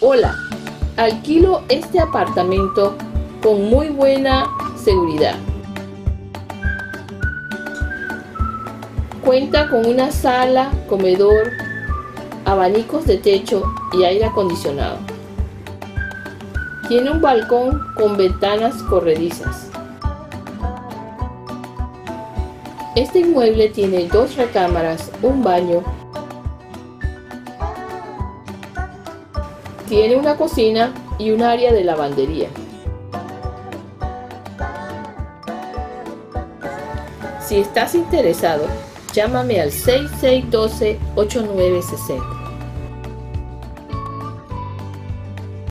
Hola, alquilo este apartamento con muy buena seguridad. Cuenta con una sala, comedor, abanicos de techo y aire acondicionado. Tiene un balcón con ventanas corredizas. Este inmueble tiene dos recámaras, un baño Tiene una cocina y un área de lavandería. Si estás interesado, llámame al 6612-8960.